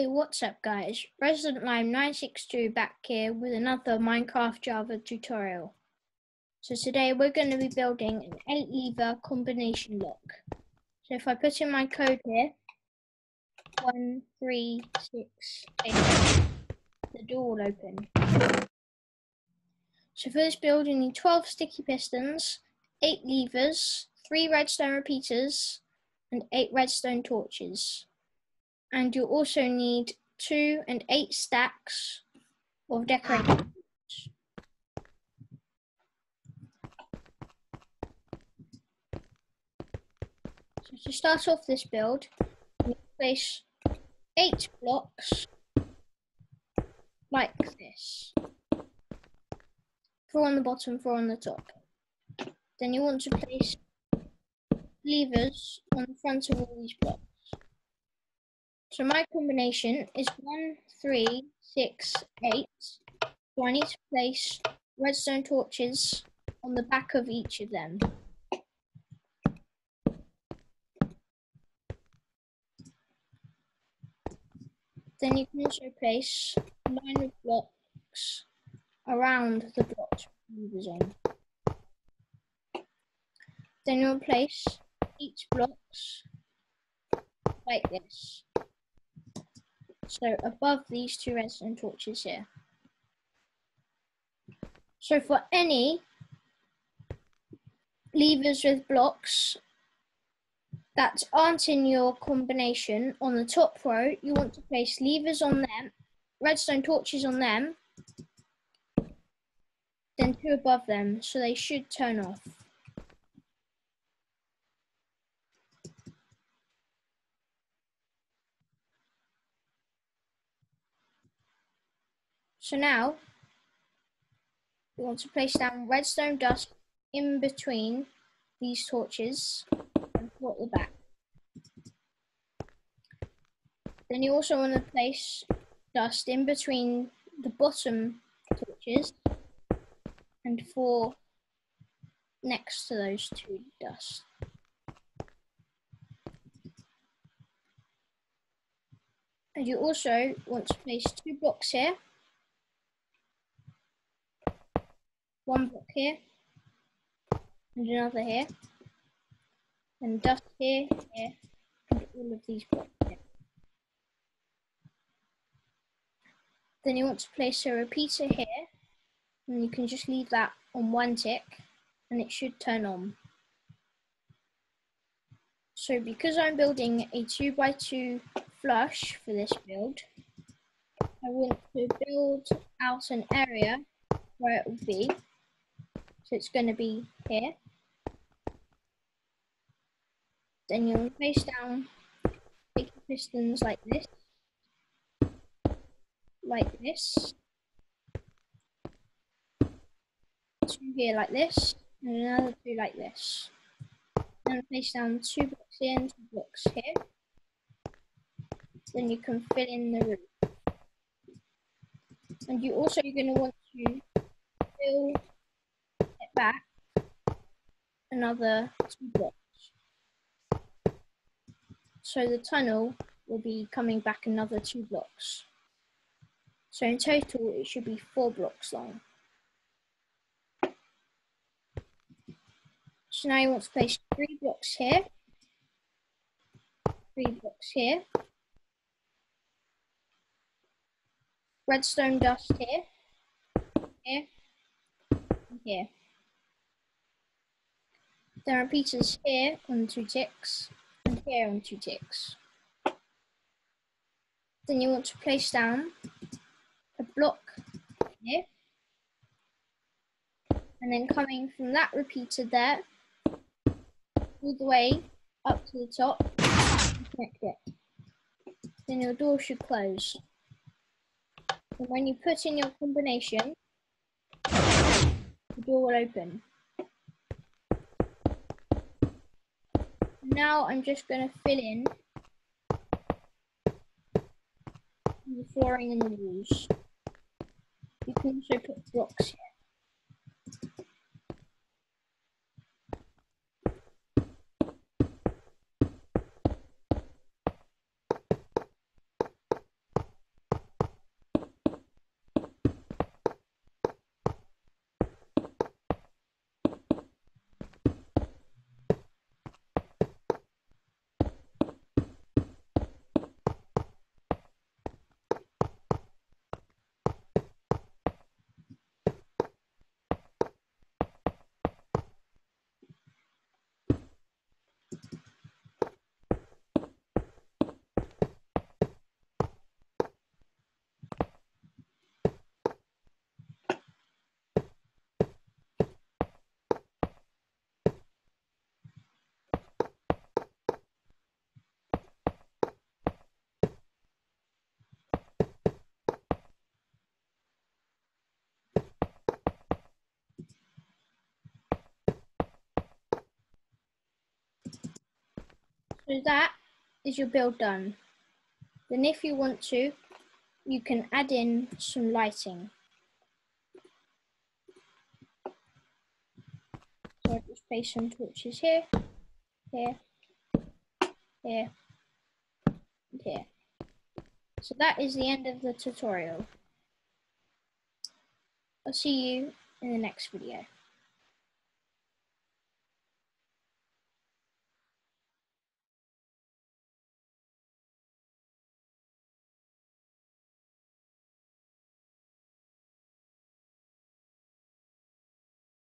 Hey, what's up guys? Resident Lime 962 back here with another Minecraft Java tutorial. So today we're going to be building an 8 lever combination lock. So if I put in my code here, 1, 3, 6, 8, the door will open. So for this build you need 12 sticky pistons, 8 levers, 3 redstone repeaters, and 8 redstone torches and you also need two and eight stacks of decorations. Ah. So to start off this build, we place eight blocks like this. Four on the bottom, four on the top. Then you want to place levers on the front of all these blocks. So my combination is one, three, six, eight. So I need to place redstone torches on the back of each of them. Then you can also place of blocks around the blocks the zone. Then you'll place each blocks like this. So above these two redstone torches here. So for any levers with blocks that aren't in your combination on the top row, you want to place levers on them, redstone torches on them, then two above them, so they should turn off. So now we want to place down redstone dust in between these torches and put the back. Then you also want to place dust in between the bottom torches and four next to those two dust. And you also want to place two blocks here one block here, and another here, and dust here, here, and all of these blocks here. Then you want to place a repeater here, and you can just leave that on one tick, and it should turn on. So because I'm building a 2 by 2 flush for this build, I want to build out an area where it will be so it's going to be here. Then you'll place down the pistons like this, like this, two here like this, and another two like this. Then place down two blocks here and two blocks here. Then you can fill in the roof. And you also you're going to want to fill back another two blocks. So the tunnel will be coming back another two blocks. So in total, it should be four blocks long. So now you want to place three blocks here, three blocks here, redstone dust here, here, and here. There are pieces here on two ticks and here on two ticks. Then you want to place down a block here. And then coming from that repeater there, all the way up to the top, connect it. Then your door should close. And when you put in your combination, the door will open. Now I'm just going to fill in the flooring and the walls. You can also put blocks here. So that is your build done. Then if you want to, you can add in some lighting. So I'll just place some torches here, here, here, and here. So that is the end of the tutorial. I'll see you in the next video.